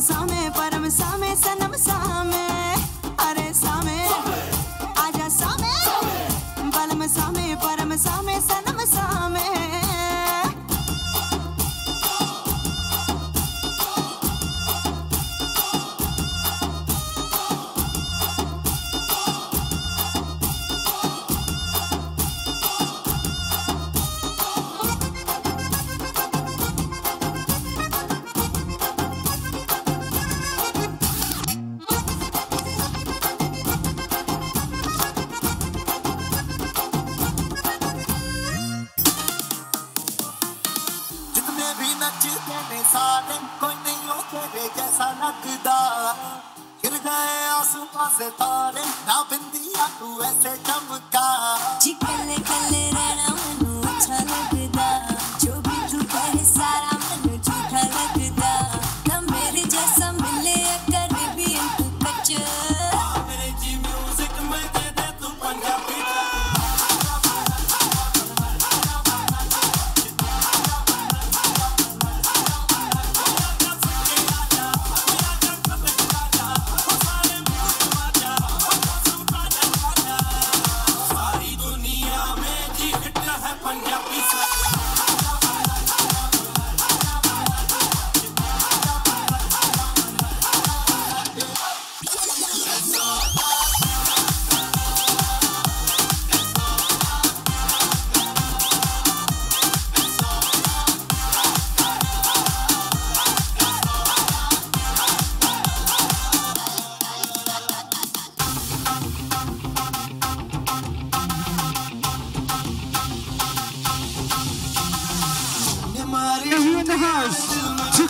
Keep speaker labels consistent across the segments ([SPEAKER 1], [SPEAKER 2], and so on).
[SPEAKER 1] समय पर जैसा नकदा गिर गए आँसू से तारे, ना बिंदिया, तू ऐसे चमका।
[SPEAKER 2] जी
[SPEAKER 3] कले कले रे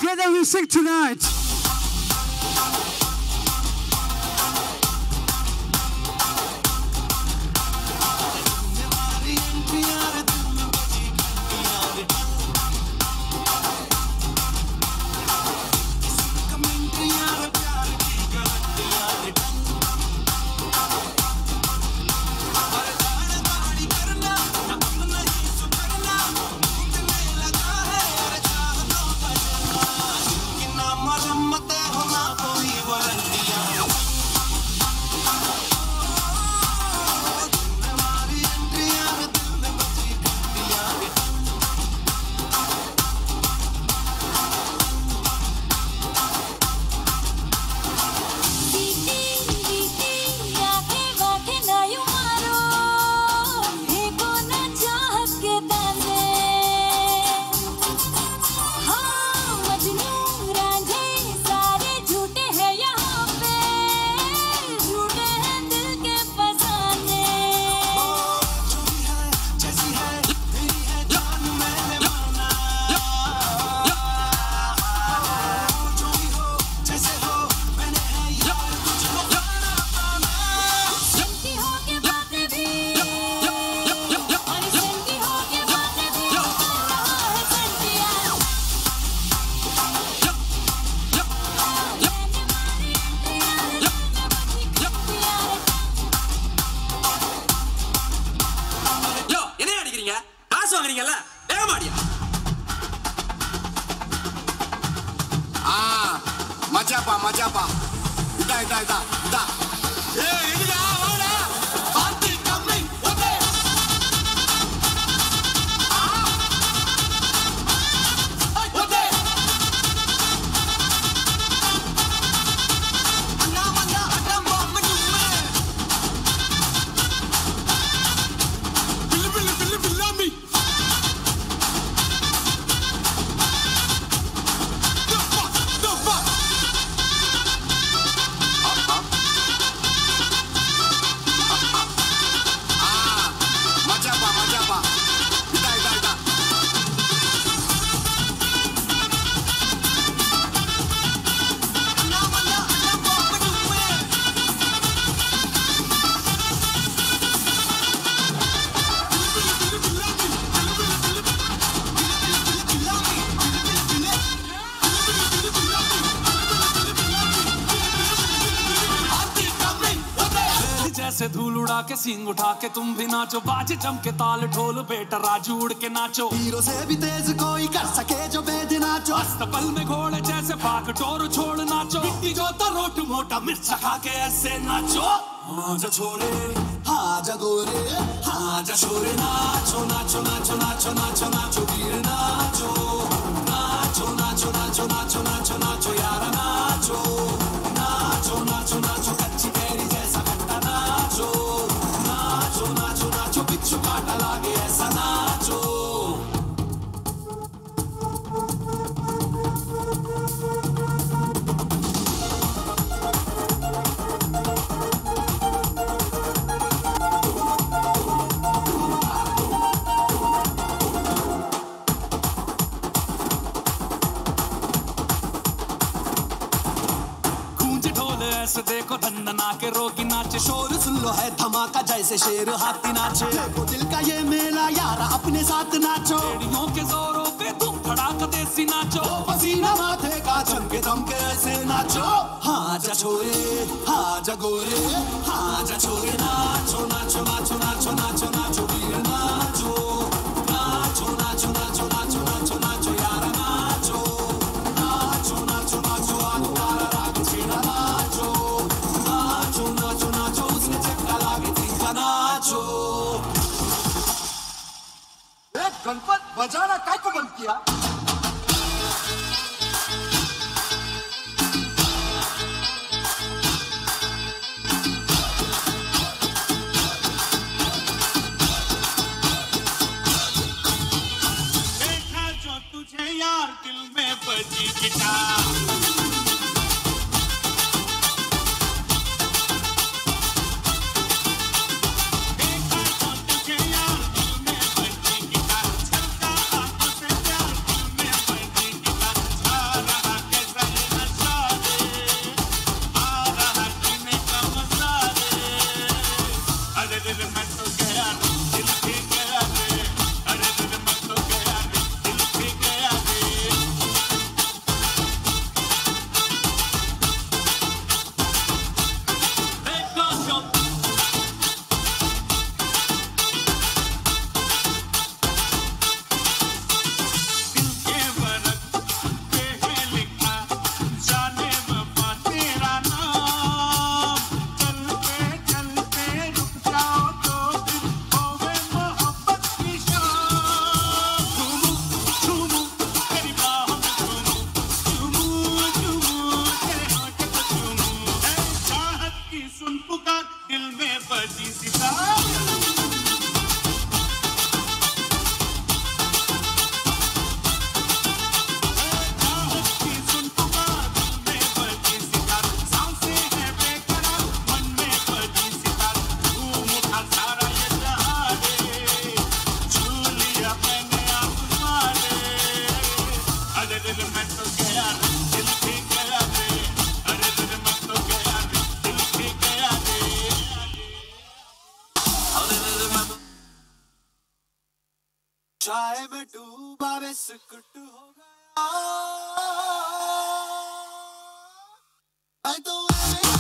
[SPEAKER 3] together we sing tonight.
[SPEAKER 4] उड़ा के सींग उठा के तुम भी नाचो बाजे जम के ताल ढोल बेटा राजू उड़ के नाचो
[SPEAKER 1] हीरो से भी तेज कोई कर सके जो बेद नाचो
[SPEAKER 4] अस्तबल में घोड़े जैसे भाग टोर छोड़ नाचो मिट्टी जो रोट मोटा मिर्च खा के ऐसे नाचो हाँ जा छोरे
[SPEAKER 1] हाँ जगोरे
[SPEAKER 4] हाँ जा छोरे नाचो नाचो नाचो नाचो नाचो नाचो वीर नाचो नाचो नाचो नाचो नाचो नाचो नाचो यार नाचो नाचो नाचो नाचो
[SPEAKER 1] लो है धमाका जैसे शेर हाथी नाचे। देखो दिल का ये मेला यार अपने साथ नाचो।
[SPEAKER 4] एड़ियों के जोरों पे तुम धड़ाक देसी नाचो।
[SPEAKER 1] पसीना माथे का चमके दमके ऐसे नाचो। हाँ जा छोरे हाँ जा गोरे
[SPEAKER 4] हाँ जा छोरे नाचो नाचो नाचो नाचो नाचो नाचो
[SPEAKER 1] बजाना काय को बंद किया?
[SPEAKER 5] देखा जो तुझे यार दिल में बजी गिटार। बजी
[SPEAKER 1] चाय में डूबा बिस्कुट हो गया। तो
[SPEAKER 3] हट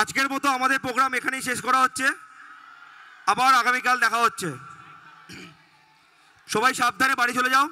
[SPEAKER 6] আজকের মতো আমাদের প্রোগ্রাম এখানেই শেষ করা হচ্ছে। আবার আগামীকাল দেখা হচ্ছে। সবাই সাবধানে বাড়ি চলে যাও।